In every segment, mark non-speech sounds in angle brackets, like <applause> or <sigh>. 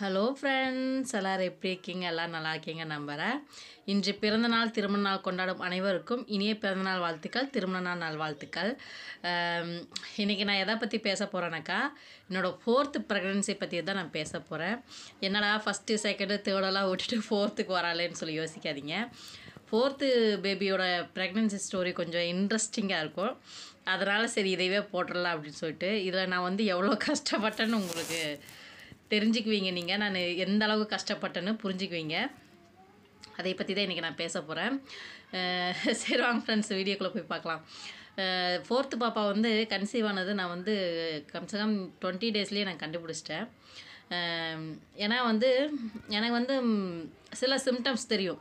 Hello friends எல்லோரும் எப்படி இருக்கீங்க? எல்லோரும் நல்லா இருக்கீங்க நம்புகிறேன் இன்று பிறந்தநாள் திருமண நாள் கொண்டாடும் அனைவருக்கும் இனிய பிறந்தநாள் வாழ்த்துக்கள் திருமண நாள் நாள் வாழ்த்துக்கள் நான் எதை பற்றி பேச போகிறேனாக்கா என்னோடய ஃபோர்த்து ப்ரெக்னன்சி பற்றி தான் நான் பேச போகிறேன் என்னடா ஃபஸ்ட்டு செகண்டு தேர்டெல்லாம் விட்டுட்டு ஃபோர்த்துக்கு வராளேன்னு சொல்லி யோசிக்காதீங்க. ஃபோர்த்து பேபியோட ப்ரெக்னன்சி ஸ்டோரி கொஞ்சம் இன்ட்ரெஸ்டிங்காக இருக்கும். அதனால் சரி இதையவே போட்டுடலாம் அப்படின்னு சொல்லிட்டு இதில் நான் வந்து எவ்வளோ கஷ்டப்பட்டேன்னு உங்களுக்கு தெரிஞ்சுக்குவீங்க நீங்கள் நான் எந்த அளவுக்கு கஷ்டப்பட்டேன்னு புரிஞ்சுக்குவீங்க. அதை பற்றி தான் இன்றைக்கி நான் பேச போகிறேன் சரி வாங்க ஃப்ரெண்ட்ஸ் வீடியோக்குள்ளே போய் பார்க்கலாம். ஃபோர்த்து பாப்பா வந்து கன்சீவ் ஆனது நான் வந்து கம்சகம் டுவெண்ட்டி டேஸ்லேயே நான் கண்டுபிடிச்சிட்டேன். ஏன்னா வந்து எனக்கு வந்து சில சிம்டம்ஸ் தெரியும்.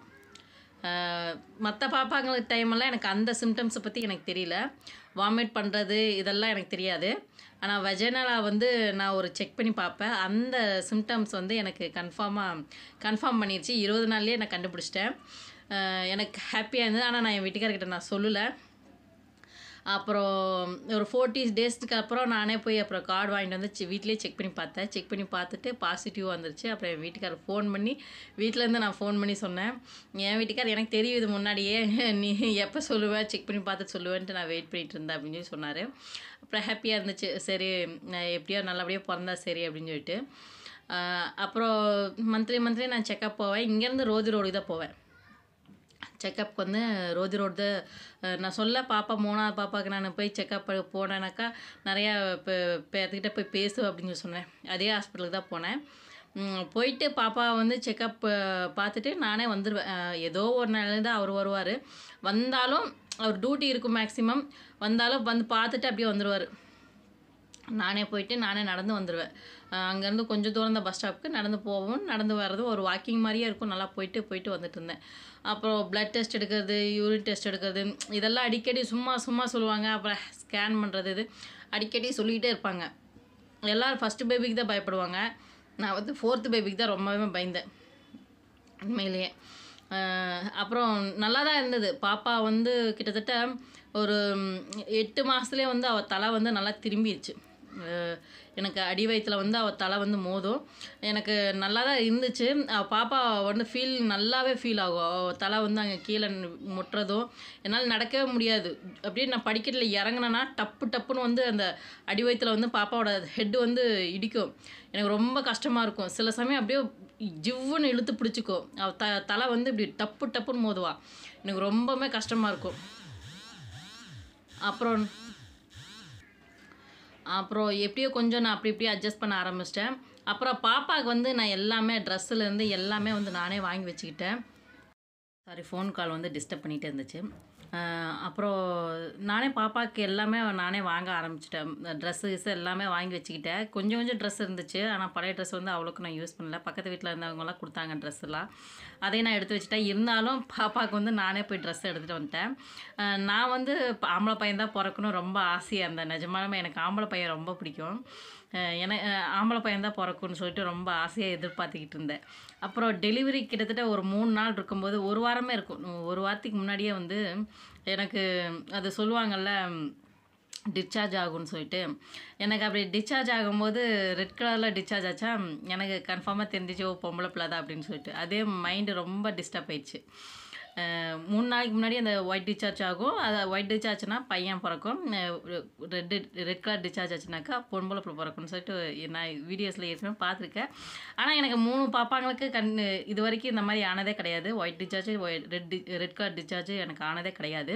மற்ற பாப்பாங்களுக்கு டைமெல்லாம் எனக்கு அந்த சிம்டம்ஸை பற்றி எனக்கு தெரியல. வாமிட் பண்ணுறது இதெல்லாம் எனக்கு தெரியாது. ஆனால் வெஜனலா வந்து நான் ஒரு செக் பண்ணி பார்ப்பேன். அந்த சிம்டம்ஸ் வந்து எனக்கு கன்ஃபார்மாக கன்ஃபார்ம் பண்ணிடுச்சு இருபது நாள்லேயே நான் கண்டுபிடிச்சிட்டேன். எனக்கு ஹாப்பியாக இருந்தது. ஆனால் நான் என் வீட்டுக்காரர்கிட்ட நான் சொல்லலை. அப்புறம் ஒரு ஃபோர்ட்டி டேஸ்க்கு அப்புறம் நானே போய் அப்புறம் கார்டு வாங்கிட்டு வந்து சி- வீட்டிலேயே செக் பண்ணி பார்த்தேன். செக் பண்ணி பார்த்துட்டு பாசிட்டிவ் வந்துருச்சு. அப்புறம் என் வீட்டுக்காரர் ஃபோன் பண்ணி வீட்டிலேருந்து நான் ஃபோன் பண்ணி சொன்னேன். என் வீட்டுக்கார் எனக்கு தெரியும் இது முன்னாடியே நீ எப்போ சொல்லுவேன் செக் பண்ணி பார்த்துட்டு சொல்லுவேன்ட்டு நான் வெயிட் பண்ணிட்டு இருந்தேன் அப்படின்னு சொல்லி சொன்னார். அப்புறம் ஹாப்பியாக இருந்துச்சு. சரி எப்படியோ நல்லபடியாக பிறந்தா சரி அப்படின்னு சொல்லிட்டு. அப்புறம் மந்த்லி மந்த்லி நான் செக்கப் போவேன். இங்கேருந்து ரோதி ரோடு தான் போவேன். செக்கப்புக்கு வந்து ரோதி ரோடு நான் சொல்ல பாப்பா மூணாவது பாப்பாவுக்கு நான் போய் செக்கப் போனேனாக்கா நிறையா இப்போ பேர்த்துக்கிட்ட போய் பேசு அப்படின்னு சொல்லி சொன்னேன். அதே ஹாஸ்பிட்டலுக்கு தான் போனேன். போயிட்டு பாப்பா வந்து செக்கப் பார்த்துட்டு நானே வந்துடுவேன் ஏதோ ஒரு நாள் தான் அவர் வருவார். வந்தாலும் அவர் டியூட்டி இருக்கும் மேக்ஸிமம் வந்தாலும் வந்து பார்த்துட்டு அப்படியே வந்துடுவார் நானே போயிட்டு நானே நடந்து வந்துடுவேன் அங்கேருந்து கொஞ்சம் தூரம் தான் பஸ் ஸ்டாப்புக்கு நடந்து போவோம். நடந்து வர்றது ஒரு வாக்கிங் மாதிரியே இருக்கும். நல்லா போயிட்டு போயிட்டு வந்துட்டு இருந்தேன். அப்புறம் பிளட் டெஸ்ட் எடுக்கிறது யூரின் டெஸ்ட் எடுக்கிறது இதெல்லாம் அடிக்கடி சும்மா சும்மா சொல்லுவாங்க. அப்புறம் ஸ்கேன் பண்ணுறது இது. அடிக்கடி சொல்லிக்கிட்டே இருப்பாங்க. எல்லோரும் ஃபஸ்ட்டு பேபிக்கு தான் பயப்படுவாங்க. நான் வந்து ஃபோர்த்து பேபிக்கு தான் ரொம்பவே பயந்தேன். உண்மையிலேயே. அப்புறம் நல்லா தான் இருந்தது. பாப்பா வந்து கிட்டத்தட்ட ஒரு எட்டு மாதத்துலேயே வந்து அவள் தலை வந்து நல்லா திரும்பிடுச்சு எனக்கு அடி வயிற்றில் வந்து அவள் தலை வந்து மோதும். எனக்கு நல்லா தான் இருந்துச்சு பாப்பா வந்து ஃபீல் நல்லாவே ஃபீல் ஆகும். அவள் தலை வந்து அங்கே கீழே முட்டுறதும். என்னால் நடக்கவே முடியாது. அப்படியே நான் படிக்கட்டில் இறங்குனேன்னா டப்பு டப்புன்னு வந்து அந்த அடி வயிற்றில் வந்து பாப்பாவோட ஹெட் வந்து இடிக்கும். எனக்கு ரொம்ப கஷ்டமாக இருக்கும். சில சமயம் அப்படியே ஜிவ்வுன்னு இழுத்து பிடிச்சிக்கும். அவள் த தலை வந்து இப்படி டப்பு டப்புன்னு மோதுவா. எனக்கு ரொம்பவுமே கஷ்டமாக இருக்கும். அப்புறம் அப்புறம் எப்படியோ கொஞ்சம் நான் அப்படி இப்படியே அட்ஜஸ்ட் பண்ண ஆரம்பிச்சிட்டேன். அப்புறம் பாப்பாவுக்கு வந்து நான் எல்லாமே ட்ரெஸ்ஸுலேருந்து எல்லாமே வந்து நானே வாங்கி வச்சுக்கிட்டேன். சாரி ஃபோன் கால் வந்து டிஸ்டர்ப் பண்ணிகிட்டே இருந்துச்சு. அப்புறம் நானே பாப்பாவுக்கு எல்லாமே நானே வாங்க ஆரம்பிச்சிட்டேன். ட்ரெஸ்ஸு கிஸ்ஸு எல்லாமே வாங்கி வச்சுக்கிட்டேன். கொஞ்சம் கொஞ்சம் ட்ரெஸ் இருந்துச்சு. ஆனால் பழைய ட்ரெஸ் வந்து அவ்வளோக்கு நான் யூஸ் பண்ணல. பக்கத்து வீட்டில் இருந்தவங்கலாம் கொடுத்தாங்க ட்ரெஸ் எல்லாம். அதையும் நான் எடுத்து வச்சுட்டேன். இருந்தாலும் பாப்பாவுக்கு வந்து நானே போய் ட்ரெஸ் எடுத்துகிட்டு வந்துட்டேன். நான் வந்து ஆம்பளை பையன் தான் பிறக்கணும். ரொம்ப ஆசையாக இருந்தேன். நிஜமாலுமே எனக்கு ஆம்பளை பையன் ரொம்ப பிடிக்கும். என ஆம்பளை பையன் தான் பிறக்கும்னு சொல்லிட்டு ரொம்ப ஆசையாக எதிர்பார்த்துக்கிட்டு இருந்தேன். அப்புறம் டெலிவரி கிட்டத்தட்ட ஒரு மூணு நாள் இருக்கும்போது ஒரு வாரமே இருக்கும். ஒரு வாரத்துக்கு முன்னாடியே வந்து எனக்கு அது சொல்லுவாங்கல்ல டிஸ்சார்ஜ் ஆகும்னு சொல்லிட்டு. எனக்கு அப்படி டிஸ்சார்ஜ் ஆகும்போது ரெட் கலரில் டிஸ்சார்ஜ் ஆச்சா எனக்கு கன்ஃபார்மாக தெரிஞ்சிச்சு ஓ பொம்பளை பிள்ளை தான் அப்படின்னு சொல்லிட்டு. அதே மைண்டு ரொம்ப டிஸ்டர்ப் ஆயிடுச்சு. மூணு நாளைக்கு முன்னாடி அந்த ஒயிட் டிஸ்சார்ஜ் ஆகும். அது ஒயிட் டிஸ்சார்ஜ்னா பையன் பிறக்கும். ரெட் ரெட் கலர் டிஸ்சார்ஜ் ஆச்சுனாக்கா பொம்பளை பிறக்கும்னு சொல்லிட்டு நான் வீடியோஸில் ஏற்கனவே பார்த்துருக்கேன். ஆனால் எனக்கு மூணு பாப்பாங்களுக்கு கண் இது வரைக்கும் இந்த மாதிரி ஆனதே கிடையாது. White discharge red red colour discharge எனக்கு ஆனதே கிடையாது.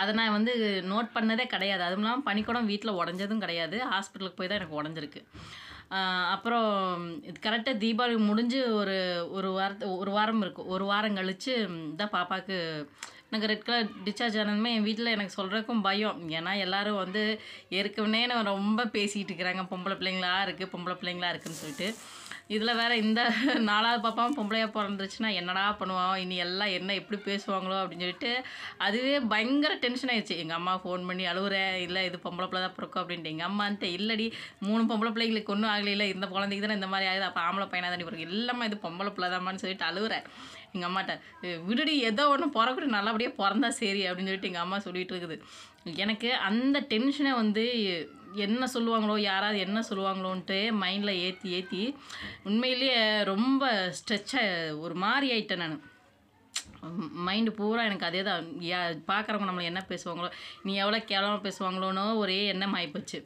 அதை நான் வந்து நோட் பண்ணதே கிடையாது. அதுவும் இல்லாமல் பனிக்கூடம் வீட்டில் உடஞ்சதும் கிடையாது. ஹாஸ்பிட்டலுக்கு போய் தான் எனக்கு உடஞ்சிருக்கு. அப்புறம் இது கரெக்டாக தீபாவளி முடிஞ்சு ஒரு ஒரு வாரத்து ஒரு வாரம் இருக்கும் ஒரு வாரம் கழித்து தான் பாப்பாவுக்கு எனக்கு ரெட் கலர் டிஸ்சார்ஜ் ஆனதுமே என் வீட்டில் எனக்கு சொல்கிறதுக்கும் பயம். ஏன்னா எல்லோரும் வந்து ஏற்கனவே நான் ரொம்ப பேசிகிட்டு இருக்கிறாங்க. பொம்பளை பிள்ளைங்களா இருக்குது பொம்பளை பிள்ளைங்களா இருக்குன்னு சொல்லிட்டு. இதில் வேற இந்த <laughs> நாலாவது பாப்பாவும் பொம்பளையாக பிறந்துருச்சுன்னா என்னடா பண்ணுவோம் இனி எல்லாம் என்ன எப்படி பேசுவாங்களோ அப்படின்னு சொல்லிட்டு அதுவே பயங்கர டென்ஷன் ஆயிடுச்சு எங்கள் அம்மா ஃபோன் பண்ணி அழுகுறேன் இல்லை இது பொம்பளை பிள்ளை தான் பிறக்கும் அப்படின்ட்டு. எங்கள் அம்மான்ட்டு இல்லடி மூணு பொம்பளை பிள்ளைங்களுக்கு ஒன்றும் ஆகலையில இந்த குழந்தைக்கு தானே இந்த மாதிரி ஆகுது அப்போ ஆம்பளை பையனாக தானே பிறகு எல்லாமே இது பொம்பளை பிள்ளை தான்மான்னு சொல்லிட்டு அழுகுறேன் எங்கள் அம்மாட்ட விடுடி ஏதோ ஒன்று பிறக்கடி நல்லபடியாக பிறந்தா சரி அப்படின்னு சொல்லிட்டு எங்கள் அம்மா சொல்லிகிட்டு இருக்குது. எனக்கு அந்த டென்ஷனை வந்து என்ன சொல்லுவாங்களோ யாராவது என்ன சொல்லுவாங்களோன்ட்டு மைண்டில் ஏற்றி ஏற்றி உண்மையிலேயே ரொம்ப ஸ்ட்ரெச்சாக ஒரு மாதிரி ஆயிட்டேன் நான். மைண்டு பூரா எனக்கு அதே தான். யா பார்க்குறவங்க நம்மளை என்ன பேசுவாங்களோ நீ எவ்வளோ கேவலமாக பேசுவாங்களோன்னு ஒரே எண்ணம் ஆகிப்போச்சு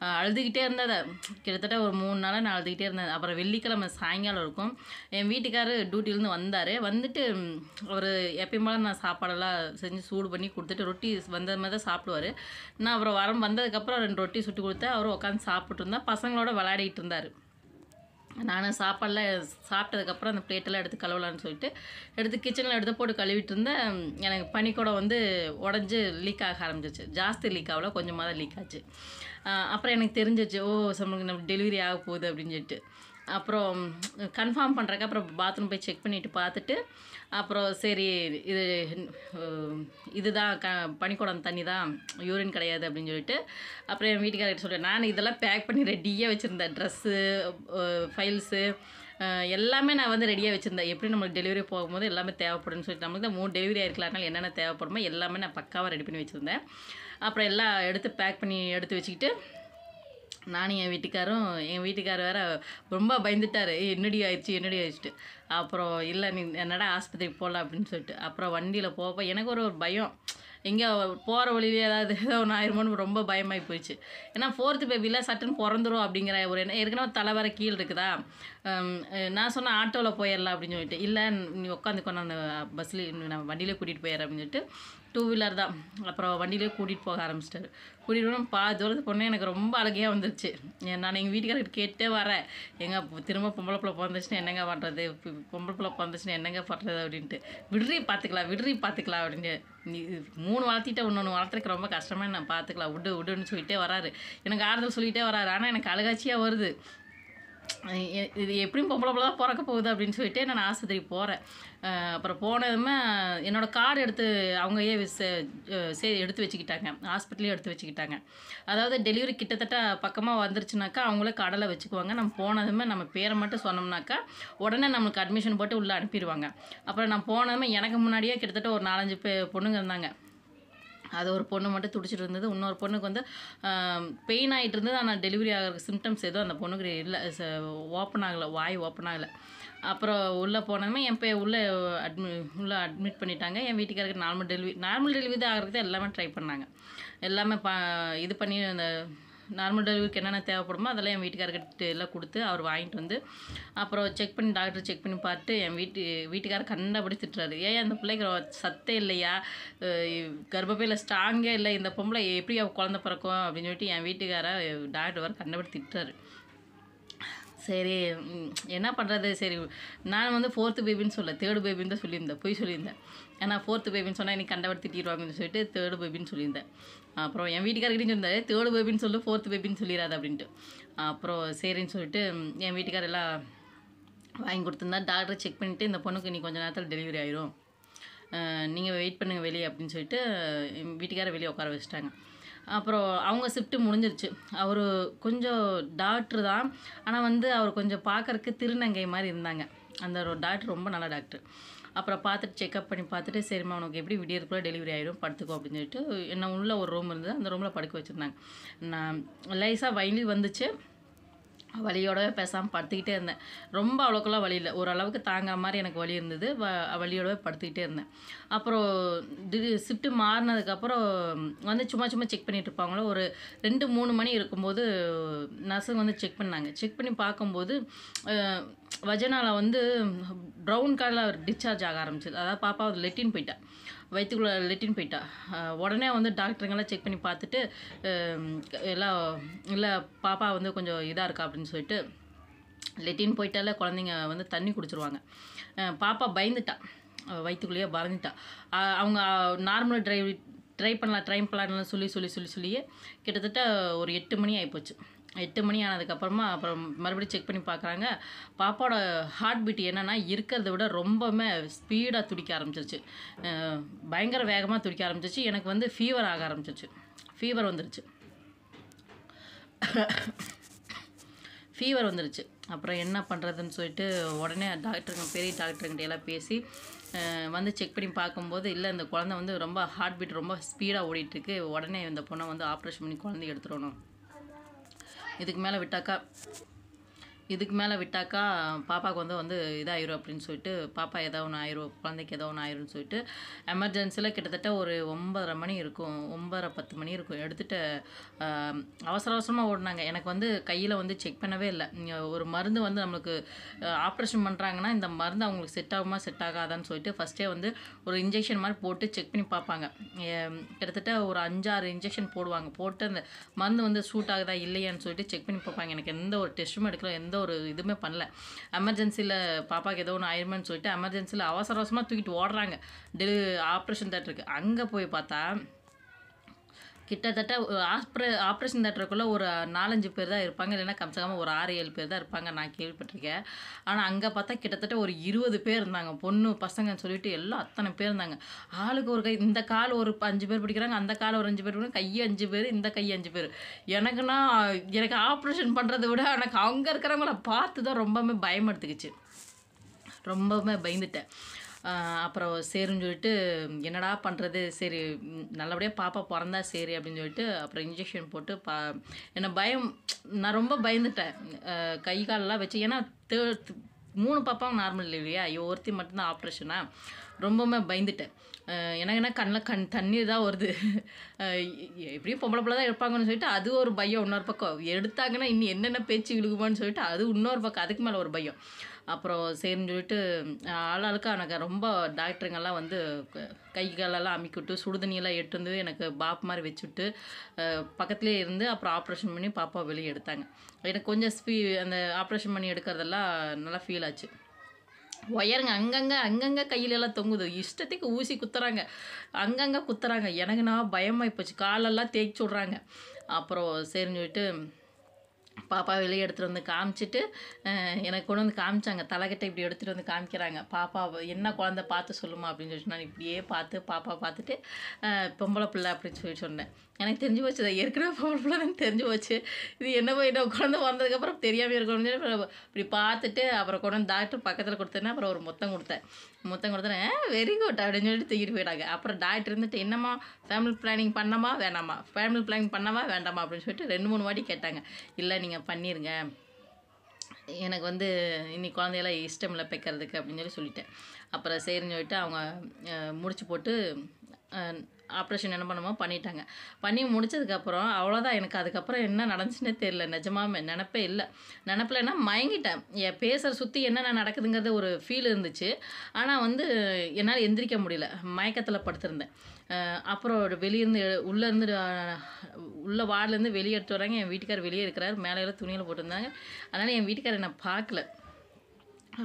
அழுதுகிட்டே இருந்ததை. கிட்டத்தட்ட ஒரு மூணு நாளாக நான் அழுதுகிட்டே இருந்தேன். அப்புறம் வெள்ளிக்கிழமை சாயங்காலம் இருக்கும். என் வீட்டுக்காரர் டியூட்டிலேருந்து வந்தார். வந்துட்டு அவர் எப்பயும் போல நான் சாப்பாடெல்லாம் செஞ்சு சூடு பண்ணி கொடுத்துட்டு ரொட்டி வந்த மாதிரி தான் சாப்பிடுவார். நான் அப்புறம் வரம் வந்ததுக்கப்புறம் ரெண்டு ரொட்டி சுட்டு கொடுத்தேன். அவரும் உட்காந்து சாப்பிட்டு இருந்தா பசங்களோட விளையாடிட்டு இருந்தார். நானும் சாப்பாடெலாம் சாப்பிட்டதுக்கப்புறம் அந்த பிளேட்டெல்லாம் எடுத்து கழுவலான்னு சொல்லிட்டு எடுத்து கிச்சனில் எடுத்து போட்டு கழுவிட்டு இருந்தேன். எனக்கு பனிக்கூடம் வந்து உடஞ்சி லீக் ஆக ஆரம்பிச்சிச்சு. ஜாஸ்தி லீக் ஆகல கொஞ்சமாக தான் லீக் ஆச்சு. அப்புறம் எனக்கு தெரிஞ்சிச்சு ஓ நம்மளுக்கு நம்ம டெலிவரி ஆக போகுது அப்படின்னு சொல்லிட்டு. அப்புறம் கன்ஃபார்ம் பண்ணுறக்கு அப்புறம் பாத்ரூம் போய் செக் பண்ணிவிட்டு பார்த்துட்டு அப்புறம் சரி இது இதுதான் க பனிக்குடம் தண்ணி தான் யூரின் கிடையாது அப்படின்னு சொல்லிட்டு அப்புறம் என் வீட்டுக்காரர்கிட்ட சொல்லிட்டேன் நான் இதெல்லாம் பேக் பண்ணி ரெடியாக வச்சுருந்தேன் ட்ரெஸ்ஸு ஃபைல்ஸு எல்லாமே நான் வந்து ரெடியாக வச்சுருந்தேன். எப்படி நம்மளுக்கு டெலிவரி போகும்போது எல்லாமே தேவைப்படும்னு சொல்லிட்டு நம்மளுக்கு தான் மூணு டெலிவரி ஆயிருக்கலாம்னால என்னென்ன தேவைப்படுமோ எல்லாமே நான் பக்காவாக ரெடி பண்ணி வச்சுருந்தேன். அப்புறம் எல்லாம் எடுத்து பேக் பண்ணி எடுத்து வச்சுக்கிட்டு நானும் என் வீட்டுக்காரும் என் வீட்டுக்காரர் வேற ரொம்ப பயந்துட்டார். என்னடி ஆயிடுச்சு என்னடி ஆயிடுச்சு அப்புறம் இல்லை நீ என்னடா ஆஸ்பத்திரிக்கு போகலாம் அப்படின்னு சொல்லிட்டு. அப்புறம் வண்டியில் போக எனக்கு ஒரு ஒரு பயம். எங்கே போகிற வழியிலே ஏதாவது ஏதோ ஒன்று ஆயிருமோன்னு ரொம்ப பயமாகி போயிடுச்சு ஏன்னா ஃபோர்த்து பேபியில் சட்டுன்னு பிறந்துரும் அப்படிங்கிற ஒரு என்ன ஏற்கனவே தலை வர கீழ் இருக்குதா? நான் சொன்னேன் ஆட்டோவில் போயிடலாம் அப்படின்னு சொல்லிட்டு. இல்லை நீ உட்காந்துக்கோ நான் பஸ்ஸில் நான் வண்டியிலே கூட்டிகிட்டு போயிடுறேன் அப்படின்னு சொல்லிட்டு டூ வீலர் தான். அப்புறம் வண்டியிலே கூட்டிகிட்டு போக ஆரம்பிச்சிட்டாரு. கூட்டிகிட்டு போனால் பா தூரத்து பொண்ணு எனக்கு ரொம்ப அழகையாக வந்துருச்சு. நான் எங்கள் வீட்டுக்காரர்கிட்ட கேட்டே வரேன். எங்கள் திரும்ப பொம்பளை பிள்ளை பிறந்துச்சுன்னா என்னங்க பண்ணுறது பொம்பளை பிள்ளை பிறந்துச்சுன்னா என்னங்க பண்ணுறது அப்படின்ட்டு. விடுறி பார்த்துக்கலாம் விடுறி பார்த்துக்கலாம் அப்படின்ட்டு நீ மூணு வளர்த்திட்ட இன்னொன்று வளர்த்துறக்கு ரொம்ப கஷ்டமாக நான் பார்த்துக்கலாம் விடு விடுன்னு சொல்லிட்டே வராரு. எனக்கு ஆறுதல் சொல்லிகிட்டே வராரு. ஆனால் எனக்கு அழுகாச்சியாக வருது. இது எப்படியும் பொம்பளை பிள்ளை தான் பிறக்க போகுது அப்படின்னு சொல்லிட்டு நான் ஆஸ்பத்திரிக்கு போகிறேன் அப்புறம் போனதுமே என்னோடய கார்டு எடுத்து அவங்க ஏன் சரி எடுத்து வச்சுக்கிட்டாங்க. ஹாஸ்பிட்டலே எடுத்து வச்சுக்கிட்டாங்க. அதாவது டெலிவரி கிட்டத்தட்ட பக்கமாக வந்துருச்சுனாக்கா அவங்களே கடலை வச்சுக்குவாங்க. நம்ம போனதுமே நம்ம பேரை மட்டும் சொன்னோம்னாக்கா உடனே நம்மளுக்கு அட்மிஷன் போட்டு உள்ளே அனுப்பிடுவாங்க. அப்புறம் நான் போனதுமே எனக்கு முன்னாடியே கிட்டத்தட்ட ஒரு நாலஞ்சு பொண்ணுங்க இருந்தாங்க. அது ஒரு பொண்ணு மட்டும் துடிச்சிட்டு இருந்தது. இன்னொரு பொண்ணுக்கு வந்து பெயின் ஆகிட்டு இருந்தது. ஆனால் டெலிவரி ஆகிற சிம்டம்ஸ் எதுவும் அந்த பொண்ணுக்கு இல்லை. ஓப்பன் ஆகலை. வாய் ஓப்பன் ஆகலை. அப்புறம் உள்ளே போனதுமே என் பே உள்ளே அட்மி உள்ளே அட்மிட் பண்ணிட்டாங்க. என் வீட்டுக்காரருக்கு நார்மல் டெலிவரி நார்மல் டெலிவரி தான் ஆகிறதுக்கு எல்லாமே ட்ரை பண்ணாங்க. எல்லாமே பா இது பண்ணி அந்த நார்மல் டெலிவரிக்கு என்னென்ன தேவைப்படுமோ அதெல்லாம் என் வீட்டுக்காரர்கிட்ட எல்லாம் கொடுத்து அவர் வாங்கிட்டு வந்து அப்புறம் செக் பண்ணி டாக்டர் செக் பண்ணி பார்த்து என் வீட்டு வீட்டுக்காரர் கண்டபடி திட்டுறாரு. ஏன் அந்த பிள்ளைக்கு சத்தே இல்லையா? கர்ப்பப்பையில் ஸ்ட்ராங்கே இல்லை. இந்த பொம்பளை எப்படி அவள் குழந்த பிறக்கும்? அப்படின்னு சொல்லிட்டு என் வீட்டுக்கார டாக்டர் வர கண்டபடி திட்டுறாரு. சரி என்ன பண்ணுறது சரி நான் வந்து ஃபோர்த்து பேபின்னு சொல்ல தேர்டு பேபின்னு தான் சொல்லியிருந்தேன். போய் சொல்லியிருந்தேன். ஏன்னா ஃபோர்த்து பேபின்னு சொன்னால் எனக்கு கண்டவர் திட்டிடுவாங்கன்னு சொல்லிட்டு தேர்டு பேபின்னு சொல்லியிருந்தேன். அப்புறம் என் வீட்டுக்காரர்கிட்டையும் சொல்லியிருந்தாரு தேர்டு பேபின்னு சொல்லு ஃபோர்த்து பேபின்னு சொல்லிடாது அப்படின்ட்டு. அப்புறம் சரின்னு சொல்லிட்டு என் வீட்டுக்காரர் எல்லாம் வாங்கி கொடுத்துருந்தா டாக்டரை செக் பண்ணிவிட்டு இந்த பொண்ணுக்கு நீ கொஞ்சம் நேரத்தில் டெலிவரி ஆயிரும். நீங்கள் வெயிட் பண்ணுங்கள் வெளியே அப்படின்னு சொல்லிட்டு என் வீட்டுக்கார வெளியே உட்கார வச்சுட்டாங்க. அப்புறம் அவங்க ஷிஃப்ட்டு முடிஞ்சிருச்சு. அவர் கொஞ்சம் டாக்டர் தான். ஆனால் வந்து அவர் கொஞ்சம் பார்க்கறக்கு திருநங்கை மாதிரி இருந்தாங்க. அந்த டாக்டர் ரொம்ப நல்ல டாக்டர் அப்புறம் பார்த்துட்டு செக்அப் பண்ணி பார்த்துட்டு சரிம்மா உனக்கு எப்படி விடியறதுக்குள்ளே டெலிவரி ஆகிடும் படுத்துக்கோ அப்படின்னு சொல்லிட்டு என்ன உள்ள ஒரு ரூம் இருந்தது. அந்த ரூமில் படுக்க வச்சுருந்தாங்க. நான் லைஸாக வயலி வந்துச்சு. வலியோடவே பேசாமல் படுத்துக்கிட்டே இருந்தேன். ரொம்ப அவ்வளோக்கெல்லாம் வலி இல்லை. ஓரளவுக்கு தாங்குற மாதிரி எனக்கு வலி இருந்தது. வ வலியோடவே படுத்துக்கிட்டே இருந்தேன். அப்புறம் திடீர் ஷிஃப்ட்டு மாறினதுக்கப்புறம் வந்து சும்மா சும்மா செக் பண்ணிகிட்டு இருப்பாங்களோ ஒரு ரெண்டு மூணு மணி இருக்கும்போது நர்ஸுங்க வந்து செக் பண்ணாங்க. செக் பண்ணி பார்க்கும்போது வஜனாவில் வந்து ப்ரௌன் கலரில் டிஸ்சார்ஜ் ஆக ஆரம்பிச்சது. அதாவது பாப்பா லெட்டின் போயிட்டா. வயிற்றுக்குள்ளே லெட்டின் போயிட்டா. உடனே வந்து டாக்டருங்கெல்லாம் செக் பண்ணி பார்த்துட்டு எல்லாம் இல்லை பாப்பா வந்து கொஞ்சம் இதாக இருக்கா அப்படின்னு சொல்லிட்டு லெட்டின் போயிட்டால குழந்தைங்க வந்து தண்ணி குடிச்சிருவாங்க. பாப்பா பயந்துட்டா. வயிற்றுக்குள்ளேயே பறந்துட்டா. அவங்க நார்மல் ட்ரைவ் ட்ரை பண்ணலாம் ட்ரை பண்ணலாம்னு சொல்லி சொல்லி சொல்லி சொல்லியே கிட்டத்தட்ட ஒரு எட்டு மணி ஆகிப்போச்சு எட்டு மணி ஆனதுக்கப்புறமா அப்புறம் மறுபடியும் செக் பண்ணி பார்க்குறாங்க. பாப்பாவோட ஹார்ட் பீட் என்னென்னா இருக்கிறத விட ரொம்பவுமே ஸ்பீடாக துடிக்க ஆரம்பிச்சிருச்சு. பயங்கர வேகமாக துடிக்க ஆரம்பிச்சிச்சு எனக்கு வந்து ஃபீவர் ஆக ஆரம்பிச்சிச்சு ஃபீவர் வந்துருச்சு. ஃபீவர் வந்துருச்சு. அப்புறம் என்ன பண்ணுறதுன்னு சொல்லிட்டு உடனே டாக்டருங்க பெரிய டாக்டருங்கிட்ட எல்லாம் பேசி வந்து செக் பண்ணி பார்க்கும்போது இல்லை இந்த குழந்தை வந்து ரொம்ப ஹார்ட் பீட் ரொம்ப ஸ்பீடாக ஓடிட்டுருக்கு உடனே இந்த பொண்ணை வந்து ஆப்ரேஷன் பண்ணி குழந்தைய எடுத்துடணும். இதுக்கு மேலே விட்டாக்கா இதுக்கு மேலே விட்டாக்கா பாப்பாவுக்கு வந்து வந்து இதாயிரும் அப்படின்னு சொல்லிட்டு பாப்பா ஏதோ ஒன்று ஆயிரும் குழந்தைக்கு ஏதோ ஒன்று ஆயிரும்னு சொல்லிட்டு எமர்ஜென்சியில் கிட்டத்தட்ட ஒரு ஒன்பதரை மணி இருக்கும் ஒன்பதரை பத்து மணி இருக்கும். எடுத்துகிட்டு அவசர அவசரமாக ஓடினாங்க. எனக்கு வந்து கையில் வந்து செக் பண்ணவே இல்லை. ஒரு மருந்து வந்து நம்மளுக்கு ஆப்ரேஷன் பண்ணுறாங்கன்னா இந்த மருந்து அவங்களுக்கு செட் ஆகுமா செட் ஆகாதான்னு சொல்லிட்டு ஃபஸ்ட்டே வந்து ஒரு இன்ஜெக்ஷன் மாதிரி போட்டு செக் பண்ணி பார்ப்பாங்க கிட்டத்தட்ட ஒரு அஞ்சாறு இன்ஜெக்ஷன் போடுவாங்க. போட்டு அந்த மருந்து வந்து சூட் ஆகுதா இல்லையான்னு சொல்லிட்டு செக் பண்ணி பார்ப்பாங்க எனக்கு எந்த ஒரு டெஸ்ட்டும் எடுக்கல எந்த எந்த ஒரு இதுவுமே பண்ணல. எமர்ஜென்சியில் பாப்பாவுக்கு ஏதோ ஒன்று ஆயிருமேன்னு சொல்லிட்டு எமர்ஜென்சியில் அவசர அவசரமாக தூக்கிட்டு ஓடுறாங்க. டெலி ஆப்ரேஷன் தேட்டருக்கு அங்கே போய் பார்த்தா கிட்டத்தட்ட ஆப்ரே ஆப்ரேஷன் தேட்டருக்குள்ளே ஒரு நாலஞ்சு பேர் தான் இருப்பாங்க. இல்லைன்னா கம்சகமாக ஒரு ஆறு ஏழு பேர் தான் இருப்பாங்க. நான் கேள்விப்பட்டிருக்கேன். ஆனால் அங்கே பார்த்தா கிட்டத்தட்ட ஒரு இருபது பேர் இருந்தாங்க. பொண்ணு பசங்கன்னு சொல்லிட்டு எல்லாம் அத்தனை பேர் இருந்தாங்க. ஆளுக்கு ஒரு கை இந்த கால் ஒரு அஞ்சு பேர் பிடிக்கிறாங்க. அந்த கால் ஒரு அஞ்சு பேர் பிடிக்கிறாங்க. கை அஞ்சு பேர் இந்த கை அஞ்சு பேர். எனக்குன்னா எனக்கு ஆப்ரேஷன் பண்ணுறதை விட எனக்கு அங்கே இருக்கிறவங்கள பார்த்து தான் ரொம்பவுமே பயம் எடுத்துக்கிச்சு ரொம்பவுமே பயந்துட்டேன். அப்புறம் சரின்னு சொல்லிட்டு என்னடா பண்ணுறது சரி நல்லபடியாக பாப்பா பிறந்தா சரி அப்படின்னு சொல்லிட்டு அப்புறம் இன்ஜெக்ஷன் போட்டு பா என்னை பயம் நான் ரொம்ப பயந்துட்டேன். கை காலெல்லாம் வச்சு ஏன்னா தே- மூணு பாப்பாவும் நார்மல் இல்லையா? ஐயோ ஒருத்தி மட்டும்தான் ஆப்ரேஷனா ரொம்பவுமே பயந்துட்டேன். எனக்கு என்ன கண்ணில் கண் தண்ணீர் தான் வருது. எப்படியும் பொம்பளை பிள்ளை தான் இருப்பாங்கன்னு சொல்லிட்டு அது ஒரு பயம் இன்னொரு பக்கம். எடுத்தாங்கன்னா இன்னும் என்னென்ன பேச்சு விழுகுமான்னு சொல்லிட்டு அது இன்னொரு பக்கம் அதுக்கு மேலே ஒரு பயம். அப்புறம் சரின்னு சொல்லிட்டு ஆளாளுக்கு எனக்கு ரொம்ப டாக்டருங்கெல்லாம் வந்து க- கை காலெல்லாம் அமுக்கிவிட்டு சுடுதண்ணியெல்லாம் எட்டு வந்து எனக்கு பாப் மாதிரி வச்சுட்டு பக்கத்துலேயே இருந்து அப்புறம் ஆப்ரேஷன் பண்ணி பாப்பா வெளியே எடுத்தாங்க. எனக்கு கொஞ்சம் ஸ்பீ அந்த ஆப்ரேஷன் பண்ணி எடுக்கிறதெல்லாம் நல்லா ஃபீல் ஆச்சு. ஒயருங்க அங்கங்கே அங்கங்கே கையிலெல்லாம் தொங்குது. இஷ்டத்துக்கு ஊசி குத்துறாங்க. அங்கங்கே குத்துறாங்க. எனக்கு நான் பயமாகி போச்சு. காலெல்லாம் தேய்ச்சி விட்றாங்க. அப்புறம் சரின்னு சொல்லிட்டு பாப்பா வெளியே எடுத்துகிட்டு வந்து காமிச்சிட்டு எனக்கு கொண்டு வந்து காமிச்சாங்க. தலைக்கட்டை இப்படி எடுத்துகிட்டு வந்து காமிக்கிறாங்க. பாப்பா என்ன குழந்தை பார்த்து சொல்லுமா? அப்படின்னு சொல்லி நான் இப்படியே பார்த்து பாப்பா பார்த்துட்டு பொம்பளை பிள்ளை அப்படின்னு சொல்லி சொன்னேன். எனக்கு தெரிஞ்சு போச்சு. இது ஏற்கனவே பவர்ஃபுல்லாக தான் தெரிஞ்சு போச்சு. இது என்ன போய் என்ன குழந்தை வந்ததுக்கப்புறம் தெரியாமல் இருக்கணும்னு சொல்லி இப்படி பார்த்துட்டு அப்புறம் கொண்டு வந்து டாக்டர் பக்கத்தில் கொடுத்தேன்னா அப்புறம் ஒரு மொத்தம் கொடுத்தேன். மொத்தம் கொடுத்தேன் வெரி குட் அப்படின்னு சொல்லிட்டு தூக்கிட்டு போயிட்டாங்க. அப்புறம் டாக்டர் இருந்துட்டு என்னம்மா ஃபேமிலி பிளானிங் பண்ணாமா? வேணாமா ஃபேமிலி பிளானிங் பண்ணாமா வேண்டாமா? அப்படின்னு சொல்லிட்டு ரெண்டு மூணு வாட்டி கேட்டாங்க. இல்லை நீங்கள் பண்ணிடுங்க எனக்கு வந்து இன்னி குழந்தையெல்லாம் இஷ்டம் இல்லை பெக்கிறதுக்கு அப்படின்னு சொல்லி சொல்லிட்டேன். அப்புறம் சரின்னு சொல்லிட்டு அவங்க முடிச்சு போட்டு ஆப்ரேஷன் என்ன பண்ணுமோ பண்ணிட்டாங்க. பண்ணி முடிச்சதுக்கப்புறம் அவ்வளோதான் எனக்கு அதுக்கப்புறம் என்ன நடந்துச்சுன்னே தெரியல. நிஜமாமே நினப்பே இல்லை. நினப்பில்னா மயங்கிட்டேன். என் பேசுகிற சுற்றி என்னென்ன நடக்குதுங்கிறது ஒரு ஃபீல் இருந்துச்சு. ஆனால் வந்து என்னால் எந்திரிக்க முடியல. மயக்கத்தில் படுத்திருந்தேன். அப்புறம் வெளியேருந்து உள்ளேருந்து உள்ள வார்டுலேருந்து வெளியே எடுத்து வராங்க என் வீட்டுக்கார் வெளியே இருக்கிறார். மேலே துணியில் போட்டிருந்தாங்க. அதனால் என் வீட்டுக்கார் என்னை பார்க்கல.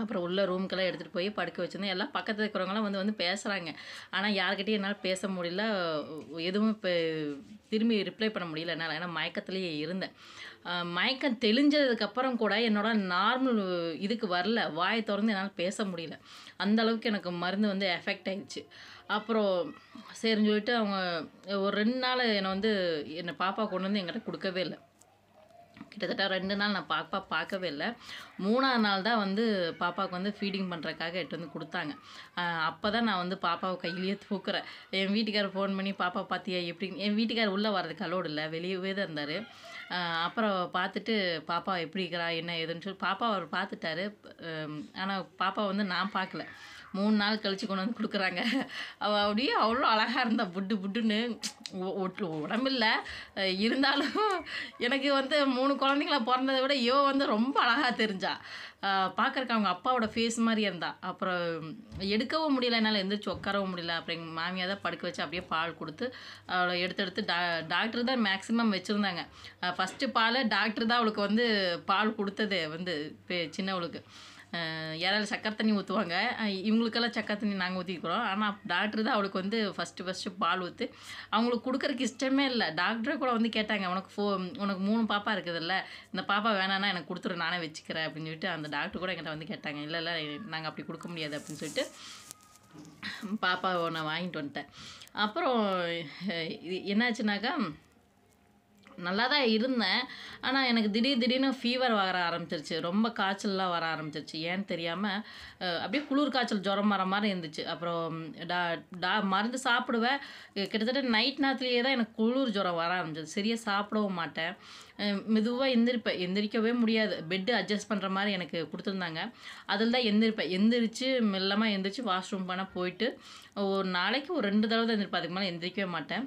அப்புறம் உள்ள ரூம்க்கெல்லாம் எடுத்துகிட்டு போய் படுக்க வச்சுருந்தேன். எல்லாம் பக்கத்தில் இருக்கிறவங்களாம் வந்து வந்து பேசுகிறாங்க ஆனால் யார்கிட்டையும் என்னால் பேச முடியல. எதுவும் இப்போ திரும்பி ரிப்ளை பண்ண முடியல என்னால். ஏன்னா மயக்கத்துலேயே இருந்தேன். மயக்கம் தெளிஞ்சதுக்கப்புறம் கூட என்னோட நார்மல் இதுக்கு வரல. வாயை திறந்து என்னால் பேச முடியல. அந்த அளவுக்கு எனக்கு மருந்து வந்து எஃபெக்ட் ஆயிடுச்சு. அப்புறம் சரின்னு சொல்லிட்டு அவங்க ஒரு ரெண்டு நாள் என்னை வந்து என்னை பாப்பா கொண்டு வந்து என்கிட்ட கொடுக்கவே இல்லை. கிட்டத்தட்ட ரெண்டு நாள் நான் பாப்பா பார்க்கவே இல்லை. மூணாவது நாள் தான் வந்து பாப்பாவுக்கு வந்து ஃபீடிங் பண்ணுறக்காக எட்டு வந்து கொடுத்தாங்க. அப்போ தான் நான் வந்து பாப்பாவை கையிலேயே தூக்குறேன். என் வீட்டுக்காரர் ஃபோன் பண்ணி பாப்பா பார்த்தியா எப்படி என் வீட்டுக்காரர் உள்ளே வர்றதுக்கு அலோடு இல்லை. வெளியவே தான் இருந்தார். அப்புறம் பார்த்துட்டு பாப்பா எப்படி இருக்கிறா? என்ன ஏதுன்னு சொல்லி பாப்பா அவர் பார்த்துட்டாரு. ஆனால் பாப்பா வந்து நான் பார்க்கல. மூணு நாள் கழித்து கொண்டு வந்து கொடுக்குறாங்க. அவள் அப்படியே அவ்வளோ அழகாக இருந்தா புட்டு புட்டுன்னு ஒ- ஒட்டு உடம்பில்ல இருந்தாலும் எனக்கு வந்து மூணு குழந்தைங்கள பிறந்ததை விட இவ வந்து ரொம்ப அழகாக தெரிஞ்சா. பார்க்குறக்கு அவங்க அப்பாவோட ஃபேஸ் மாதிரி இருந்தா. அப்புறம் எடுக்கவும் முடியல என்னால் எந்திரிச்சு உட்காரவும் முடியல. அப்புறம் எங்கள் மாமியார் தான் படுக்க வச்சு அப்படியே பால் கொடுத்து அவளை எடுத்து எடுத்து டா டாக்டர் தான் மேக்ஸிமம் வச்சுருந்தாங்க. ஃபஸ்ட்டு பால் டாக்டர் தான் அவளுக்கு வந்து பால் கொடுத்தது வந்து சின்னவளுக்கு. யாராவது சக்கரை தண்ணி ஊற்றுவாங்க இவங்களுக்கெல்லாம் சக்கரை தண்ணி நாங்கள் ஊற்றிக்கிறோம் ஆனால் டாக்டர் தான் அவளுக்கு வந்து ஃபஸ்ட்டு ஃபஸ்ட்டு பால் ஊற்று அவங்களுக்கு கொடுக்குறக்கு இஷ்டமே இல்லை. டாக்டரே கூட வந்து கேட்டாங்க உனக்கு ஃபோ உனக்கு மூணு பாப்பா இருக்குதுல்ல. இந்த பாப்பா வேணான்னா எனக்கு கொடுத்துரு நானே வச்சுக்கிறேன். அப்படின்னு சொல்லிட்டு அந்த டாக்டர் கூட என்கிட்ட வந்து கேட்டாங்க இல்லை இல்லை நாங்கள் அப்படி கொடுக்க முடியாது. அப்படின்னு சொல்லிட்டு பாப்பாவை நான் வாங்கிட்டு வந்துட்டேன். அப்புறம் இது என்னாச்சுனாக்கா நல்லா தான் இருந்தேன். ஆனால் எனக்கு திடீர் திடீர்னு ஃபீவர் வர ஆரம்பிச்சிருச்சு. ரொம்ப காய்ச்சல்லாம் வர ஆரம்பிச்சிருச்சு. ஏன்னு தெரியாமல் அப்படியே குளிர் காய்ச்சல் ஜுரம் வர மாதிரி இருந்துச்சு. அப்புறம் டா டா மருந்து சாப்பிடுவேன். கிட்டத்தட்ட நைட் நேரத்துலேயே தான் எனக்கு குளிர் ஜுரம் வர ஆரம்பிச்சது. சரியாக சாப்பிடவும் மாட்டேன். மெதுவாக எந்திரிப்பேன். எந்திரிக்கவே முடியாது. பெட்டு அட்ஜஸ்ட் பண்ணுற மாதிரி எனக்கு கொடுத்துருந்தாங்க. அதில் தான் எந்திரிப்பேன். எந்திரிச்சு மெல்லமாக எந்திரிச்சு வாஷ்ரூம் பண்ண போயிட்டு ஒரு நாளைக்கு ஒரு ரெண்டு தடவை தான் எந்திரிப்பேன். அதுக்கு மேலே எந்திரிக்கவே மாட்டேன்.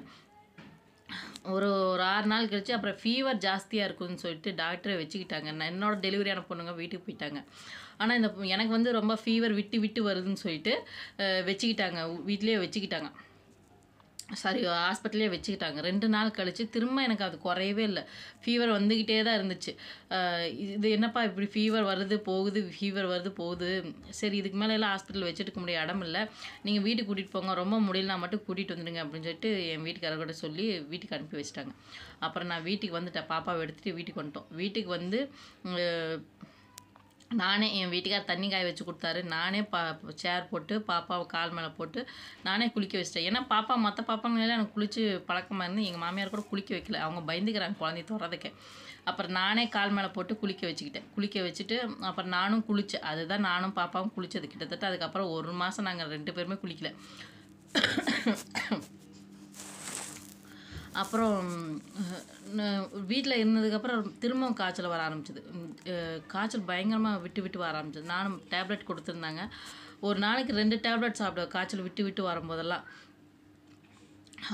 ஒரு ஒரு ஆறு நாள் கழிச்சு அப்புறம் ஃபீவர் ஜாஸ்தியாக இருக்கும்னு சொல்லிட்டு டாக்டரை வச்சுக்கிட்டாங்க. நான் என்னோட டெலிவரியான பொண்ணுங்க வீட்டுக்கு போயிட்டாங்க. ஆனால் இந்த எனக்கு வந்து ரொம்ப ஃபீவர் விட்டு விட்டு வருதுன்னு சொல்லிட்டு அஹ், வச்சுக்கிட்டாங்க. வீட்டிலேயே வச்சுக்கிட்டாங்க. சாரி ஹாஸ்பிட்டலே வச்சுக்கிட்டாங்க. ரெண்டு நாள் கழித்து திரும்ப எனக்கு அது குறையவே இல்லை. ஃபீவர் வந்துக்கிட்டே தான் இருந்துச்சு. இது என்னப்பா இப்படி ஃபீவர் வருது போகுது ஃபீவர் வருது போகுது. சரி இதுக்கு மேலே எல்லாம் ஹாஸ்பிட்டல் வச்சுட்டு இருக்க முடிய இடம் இல்லை. நீங்கள் வீட்டுக்கு கூட்டிகிட்டு போங்க. ரொம்ப முடியலனா மட்டும் கூட்டிகிட்டு வந்துடுங்க அப்படின்னு சொல்லிட்டு என் வீட்டுக்காரர்கிட்ட சொல்லி வீட்டுக்கு அனுப்பி வச்சிட்டாங்க. அப்புறம் நான் வீட்டுக்கு வந்துட்டேன். பாப்பாவை எடுத்துகிட்டு வீட்டுக்கு வந்துட்டோம். வீட்டுக்கு வந்து நானே என் வீட்டுக்கார் தண்ணி காய வச்சு கொடுத்தாரு. நானே பா சேர் போட்டு பாப்பாவை கால் மேலே போட்டு நானே குளிக்க வச்சிட்டேன். ஏன்னா பாப்பா மற்ற பாப்பாங்களெல்லாம் எனக்கு குளிச்சு பழக்கமாக இருந்து எங்கள் மாமியார் கூட குளிக்க வைக்கல. அவங்க பயந்துக்கிறாங்க குழந்தைய தொடறதுக்கு. அப்புறம் நானே கால் மேலே போட்டு குளிக்க வச்சுக்கிட்டேன். குளிக்க வச்சுட்டு அப்புறம் நானும் குளித்தேன் அதுதான் நானும் பாப்பாவும் குளித்தது கிட்டத்தட்ட. அதுக்கப்புறம் ஒரு மாதம் நாங்கள் ரெண்டு பேருமே குளிக்கல. அப்புறம் வீட்டில் இருந்ததுக்கப்புறம் திரும்பவும் காய்ச்சல் வர ஆரம்பிச்சது. காய்ச்சல் பயங்கரமாக விட்டு விட்டு வர ஆரம்பிச்சது. நானும் டேப்லெட் கொடுத்துருந்தாங்க. ஒரு நாளைக்கு ரெண்டு டேப்லெட் சாப்பிடுவேன் காய்ச்சல் விட்டு விட்டு வரும்போதெல்லாம்.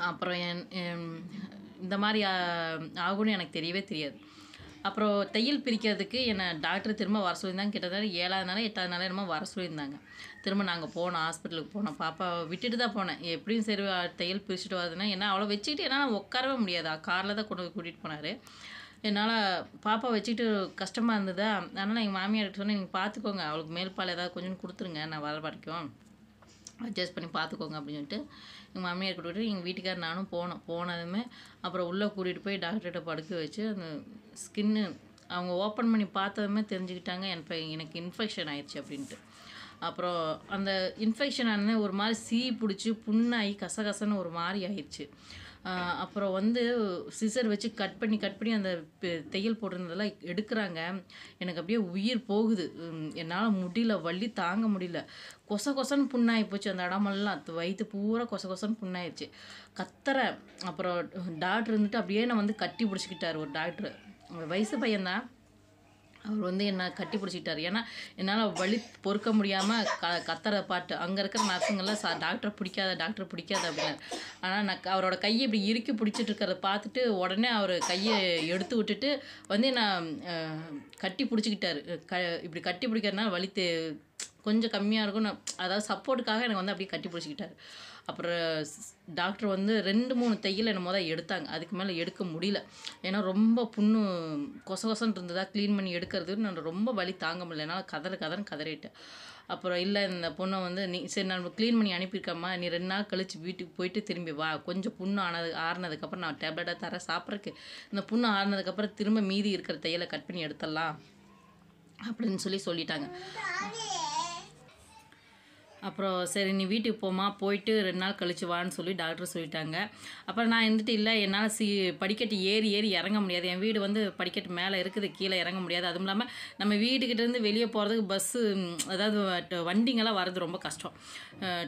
அப்புறம் என் இந்த மாதிரி ஆகும்னு எனக்கு தெரியவே தெரியாது. அப்புறம் தையல் பிரிக்கிறதுக்கு என்னை டாக்டர் திரும்ப வர சொல்லியிருந்தாங்க. கிட்டத்தட்ட ஏழாவது நாள் எட்டாவது நாள் என்னமோ வர சொல்லியிருந்தாங்க. திரும்ப நாங்கள் போனோம் ஹாஸ்பிட்டலுக்கு போனோம் பாப்பா விட்டுட்டு தான் போனேன். எப்படியும் சரி தையல் பிரிச்சுட்டு வருதுன்னா ஏன்னா அவளை வச்சுக்கிட்டு என்னால் உட்காரவே முடியாது. காரில் தான் கொண்டு போய் கூட்டிகிட்டு போனார். என்னால் பாப்பா வச்சுக்கிட்டு கஷ்டமாக இருந்ததா? அதனால் எங்கள் மாமியார்கிட்ட சொன்னேன் நீங்கள் பார்த்துக்கோங்க அவளுக்கு மேல்பால் ஏதாவது கொஞ்சம் கொடுத்துருங்க. நான் வர வரைக்கும் அட்ஜஸ்ட் பண்ணி பார்த்துக்கோங்க அப்படின்னு சொல்லிட்டு எங்கள் மாமியார் கூட்டிகிட்டு எங்கள் வீட்டுக்கார் நானும் போனோம். போனதுமே அப்புறம் உள்ளே கூட்டிகிட்டு போய் டாக்டர்கிட்ட படுக்க வச்சு அந்த ஸ்கின்னு அவங்க ஓப்பன் பண்ணி பார்த்ததுமே தெரிஞ்சுக்கிட்டாங்க. எனக்கு எனக்கு இன்ஃபெக்ஷன் ஆயிடுச்சு அப்படின்ட்டு. அப்புறம் அந்த இன்ஃபெக்ஷன் ஆனது ஒரு மாதிரி சீ பிடிச்சி புண்ணாகி கசகசன்னு ஒரு மாதிரி ஆயிடுச்சு அப்புறம் வந்து சிசர் வச்சு கட் பண்ணி கட் பண்ணி அந்த தையல் போட்டிருந்ததெல்லாம் எடுக்கிறாங்க. எனக்கு அப்படியே உயிர் போகுது. என்னால் முடியல வள்ளி தாங்க முடியல. கொச கொசன்னு புண்ணாகி போச்சு அந்த இடமெல்லாம் வயிற்று பூரா கொச கொசன்னு புண்ணாயிடுச்சு கத்துற அப்புறம் டாக்டர் இருந்துட்டு அப்படியே நான் வந்து கட்டி பிடிச்சிக்கிட்டார் ஒரு டாக்டர் வயசு பையன்தான். அவர் வந்து என்னை கட்டி பிடிச்சிக்கிட்டார். ஏன்னா என்னால் வலி பொறுக்க முடியாமல் க கத்துற பாட்டு அங்கே இருக்கிற நர்ஸுங்கெல்லாம் சா டாக்டரை பிடிக்காத டாக்டர் பிடிக்காத அப்படின்னாரு ஆனால் நான் அவரோட கையை இப்படி இறுக்கி பிடிச்சிட்டு இருக்கிறத பார்த்துட்டு உடனே அவர் கையை எடுத்து விட்டுட்டு வந்து நான் கட்டி பிடிச்சிக்கிட்டாரு. க இப்படி கட்டி பிடிக்கிறதுனால வலி கொஞ்சம் கம்மியாக இருக்கும் நான் அதாவது சப்போர்ட்டுக்காக எனக்கு வந்து அப்படியே கட்டி பிடிச்சிக்கிட்டாரு. அப்புறம் டாக்டர் வந்து ரெண்டு மூணு தையல் என்னமோ தான் எடுத்தாங்க. அதுக்கு மேலே எடுக்க முடியல. ஏன்னா ரொம்ப புண்ணு கொச கொசன்னு இருந்ததா க்ளீன் பண்ணி எடுக்கிறது நான் ரொம்ப வலி தாங்க முடியல. என்னால் கதற கதறன்னு கதறிட்டேன். அப்புறம் இல்லை இந்த பொண்ணை வந்து நீ சரி நான் க்ளீன் பண்ணி அனுப்பியிருக்கம்மா. நீ ரெண்டு நாள் கழித்து வீட்டுக்கு போயிட்டு திரும்பி வா. கொஞ்சம் புண்ணு ஆனது ஆறுனதுக்கப்புறம் நான் டேப்லெட்டாக தர சாப்பிட்றக்கு இந்த புண்ணு ஆறுனதுக்கப்புறம் திரும்ப மீதி இருக்கிற தையலை கட் பண்ணி எடுத்துடலாம் அப்படின்னு சொல்லி சொல்லிட்டாங்க. அப்புறம் சரி நீ வீட்டுக்கு போமா போயிட்டு ரெண்டு நாள் கழிச்சு வான்னு சொல்லி டாக்டர் சொல்லிட்டாங்க. அப்புறம் நான் இருந்துட்டு இல்லை என்னால் சி படிக்கட்டு ஏறி ஏறி இறங்க முடியாது. என் வீடு வந்து படிக்கட்டு மேலே இருக்குது கீழே இறங்க முடியாது. அதுவும் இல்லாமல் நம்ம வீட்டுக்கிட்டேருந்து வெளியே போகிறதுக்கு பஸ்ஸு அதாவது வண்டிங்கெல்லாம் வர்றது ரொம்ப கஷ்டம்.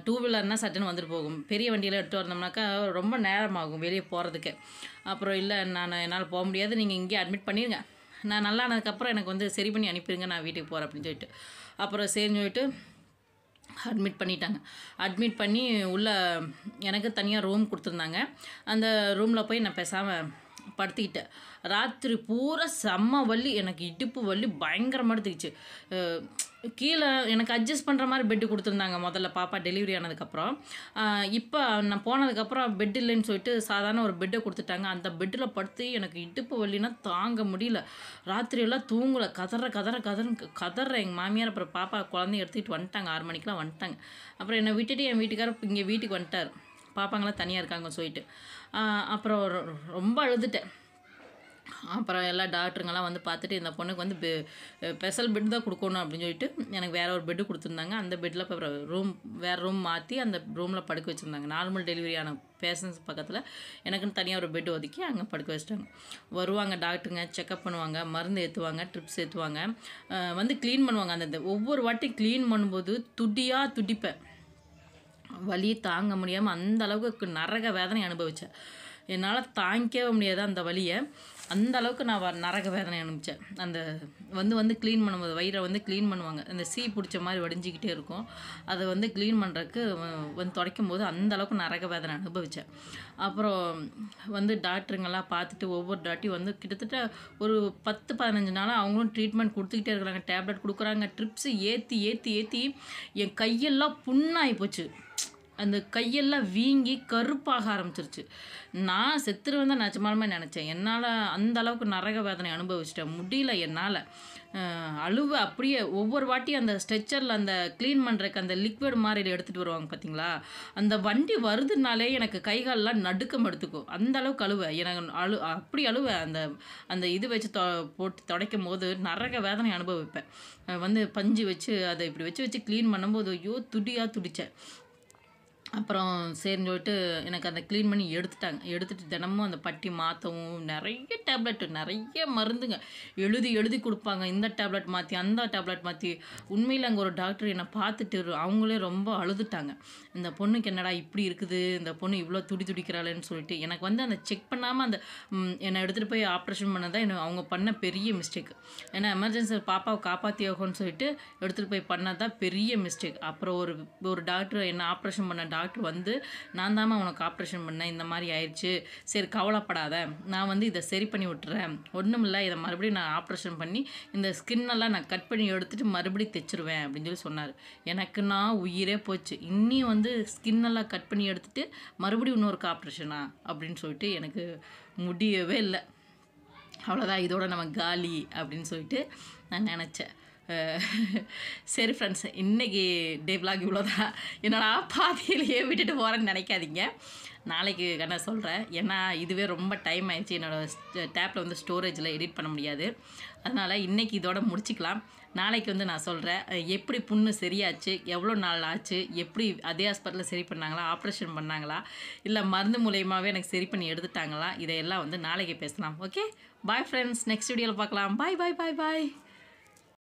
டூ வீலர்னால் சட்டுன்னு வந்துட்டு போகும். பெரிய வண்டியில் எடுத்து வந்தோம்னாக்கா ரொம்ப நேரமாகும் வெளியே போகிறதுக்கு அப்புறம் இல்லை நான் என்னால் போக முடியாது. நீங்கள் இங்கேயே அட்மிட் பண்ணிடுங்க நான் நல்லா ஆனதுக்கப்புறம் எனக்கு வந்து சரி பண்ணி அனுப்பிடுங்க நான் வீட்டுக்கு போகிறேன் அப்படின்னு சொல்லிட்டு. அப்புறம் சரின்னு சொல்லிட்டு அட்மிட் பண்ணிட்டாங்க. அட்மிட் பண்ணி உள்ளே எனக்கு தனியாக ரூம் கொடுத்துருந்தாங்க. அந்த ரூமில் போய் நான் பேசாமல் படுத்திக்கிட்டேன். ராத்திரி பூரா செம்ம வலி. எனக்கு இடுப்பு வலி பயங்கரமாக எடுத்துக்கிச்சு. கீழே எனக்கு அட்ஜஸ்ட் பண்ணுற மாதிரி பெட்டு கொடுத்துருந்தாங்க முதல்ல பாப்பா டெலிவரி ஆனதுக்கப்புறம். இப்போ நான் போனதுக்கப்புறம் பெட் இல்லைன்னு சொல்லிட்டு சாதாரண ஒரு பெட்டை கொடுத்துட்டாங்க. அந்த பெட்டில் படுத்து எனக்கு இடுப்பு வலினா தாங்க முடியல. ராத்திரியெல்லாம் தூங்கலை. கதற கதற கதற கதற எங்கள் மாமியார் அப்புறம் பாப்பா குழந்தைய எடுத்துக்கிட்டு வந்துட்டாங்க. ஆறு மணிக்கெலாம் வந்துட்டாங்க. அப்புறம் என்னை விட்டுட்டு என் வீட்டுக்காரர் இங்கே வீட்டுக்கு வந்துட்டார். பாப்பாங்களாம் தனியாக இருக்காங்க சொல்லிட்டு. அப்புறம் ரொ- ரொம்ப அழுதுட்டேன். அப்புறம் எல்லா டாக்டருங்கெல்லாம் வந்து பார்த்துட்டு இந்த பொண்ணுக்கு வந்து பெ ஸ்பெஷல் பெட் தான் கொடுக்கணும் அப்படின்னு சொல்லிட்டு எனக்கு வேறு ஒரு பெட்டு கொடுத்துருந்தாங்க. அந்த பெட்டில் இப்போ ரூம் வேறு ரூம் மாற்றி அந்த ரூமில் படுக்க வச்சுருந்தாங்க. நார்மல் டெலிவரியான பேஷண்ட்ஸ் பக்கத்தில் எனக்குன்னு தனியாக ஒரு பெட் ஒதுக்கி அங்கே படுக்க வச்சிட்டாங்க. வருவாங்க டாக்டருங்க செக்கப் பண்ணுவாங்க மருந்து ஏற்றுவாங்க ட்ரிப்ஸ் ஏற்றுவாங்க வந்து க்ளீன் பண்ணுவாங்க. அந்த ஒவ்வொரு வாட்டி க்ளீன் பண்ணும்போது துடியாக துடிப்பேன் வலி தாங்க முடியாமல் அந்த அளவுக்கு நரக வேதனை அனுபவித்தேன் என்னால் தாங்கிக்கவே முடியாது அந்த வலியை. அந்த அளவுக்கு நான் வ- நரக வேதனை அனுப்பிச்சேன் அந்த வந்து வந்து க்ளீன் பண்ணும்போது வயிறை வந்து க்ளீன் பண்ணுவாங்க. அந்த சீ பிடிச்ச மாதிரி வடிஞ்சிக்கிட்டே இருக்கும். அதை வந்து க்ளீன் பண்ணுறதுக்கு வந்து துடைக்கும் போது அந்த அளவுக்கு நரக வேதனை அனுபவித்தேன் அப்புறம் வந்து டாக்டருங்கெல்லாம் பார்த்துட்டு ஒவ்வொரு டாட்டியும் வந்து கிட்டத்தட்ட ஒரு பத்து பதினஞ்சு நாளாக அவங்களும் ட்ரீட்மெண்ட் கொடுத்துக்கிட்டே இருக்கிறாங்க. டேப்லெட் கொடுக்குறாங்க. ட்ரிப்ஸு ஏற்றி ஏற்றி ஏற்றி என் கையெல்லாம் புண்ணாகி போச்சு. அந்த கையெல்லாம் வீங்கி கருப்பாக ஆரம்பிச்சிருச்சு. நான் செத்துருவேன் தான் நிஜமாலுமே நினச்சேன். என்னால் அந்த அளவுக்கு நரக வேதனை அனுபவிச்சிட்டேன். முடியல என்னால். அழுவ அப்படியே ஒவ்வொரு வாட்டியும் அந்த ஸ்ட்ரெச்சரில் அந்த க்ளீன் பண்ணுறக்கு அந்த லிக்விட் மாதிரி எடுத்துகிட்டு வருவாங்க பார்த்தீங்களா அந்த வண்டி வருதுனாலே எனக்கு கைகாலெலாம் நடுக்கம் எடுத்துக்கும் அந்த அளவுக்கு அழுவேன் எனக்கு அழு அப்படி அழுவ. அந்த அந்த இது வச்சு தொ போட்டு துடைக்கும் போது நரக வேதனை அனுபவிப்பேன். வந்து பஞ்சு வச்சு அதை இப்படி வச்சு வச்சு க்ளீன் பண்ணும்போது ஐயோ துடியாக துடித்தேன் அப்புறம் சரின்னு சொல்லிட்டு எனக்கு அந்த க்ளீன் பண்ணி எடுத்துட்டாங்க. எடுத்துட்டு தினமும் அந்த பட்டி மாற்றவும் நிறைய டேப்லெட்டு நிறைய மருந்துங்க. எழுதி எழுதி கொடுப்பாங்க. இந்த டேப்லெட் மாற்றி அந்த டேப்லெட் மாற்றி உண்மையில் அங்கே ஒரு டாக்டர் என்னை பார்த்துட்டு அவங்களே ரொம்ப அழுதுட்டாங்க. இந்த பொண்ணுக்கு என்னடா இப்படி இருக்குது? இந்த பொண்ணு இவ்வளோ துடி துடிக்கிறாளேன்னு சொல்லிட்டு எனக்கு வந்து அந்த செக் பண்ணாமல் அந்த என்னை எடுத்துகிட்டு போய் ஆப்ரேஷன் பண்ணதான் என்ன அவங்க பண்ண பெரிய மிஸ்டேக் ஏன்னா எமர்ஜென்சி பாப்பாவை காப்பாற்றி ஆகும்னு சொல்லிட்டு எடுத்துகிட்டு போய் பண்ணது தான் பெரிய மிஸ்டேக் அப்புறம் ஒரு ஒரு டாக்டர் என்ன ஆப்ரேஷன் பண்ண டாக்டர் வந்து நான் தாம்மா உனக்கு ஆப்ரேஷன் பண்ணேன் இந்த மாதிரி ஆயிடுச்சு சரி கவலைப்படாத. நான் வந்து இதை சரி பண்ணி விட்டுறேன். ஒன்றும் இல்லை இதை மறுபடியும் நான் ஆப்ரேஷன் பண்ணி இந்த ஸ்கின்னெல்லாம் நான் கட் பண்ணி எடுத்துட்டு மறுபடியும் தைச்சிருவேன் அப்படின்னு சொல்லி சொன்னார். எனக்கு நான் உயிரே போச்சு. இன்னியும் வந்து ஸ்கின்னெல்லாம் கட் பண்ணி எடுத்துட்டு மறுபடியும் இன்னொருக்கு ஆப்ரேஷனா? அப்படின்னு சொல்லிட்டு எனக்கு முடியவே இல்லை. அவ்வளோதான் இதோட நம்ம காலி அப்படின்னு சொல்லிட்டு நான் நினச்சேன். சரி ஃப்ரெண்ட்ஸ் இன்றைக்கி டே vlog இவ்வளோதான் என்னடா பாதியிலேயே விட்டுட்டு போகிறேன்னு நினைக்காதீங்க. நாளைக்கு என்ன சொல்கிறேன் ஏன்னா இதுவே ரொம்ப டைம் ஆயிடுச்சு. என்னோடய டேப்பில் வந்து ஸ்டோரேஜில் எடிட் பண்ண முடியாது. அதனால் இன்றைக்கி இதோட முடிச்சுக்கலாம். நாளைக்கு வந்து நான் சொல்கிறேன் எப்படி புண்ணு சரியாச்சு எவ்வளோ நாள் ஆச்சு எப்படி அதே ஹாஸ்பிட்டலில் சரி பண்ணாங்களா ஆப்ரேஷன் பண்ணாங்களா இல்லை மருந்து மூலயமாவே எனக்கு சரி பண்ணி எடுத்துட்டாங்களா இதையெல்லாம் வந்து நாளைக்கு பேசலாம். ஓகே பாய் ஃப்ரெண்ட்ஸ் நெக்ஸ்ட் வீடியோவில் பார்க்கலாம். பாய் பாய் பாய் பாய்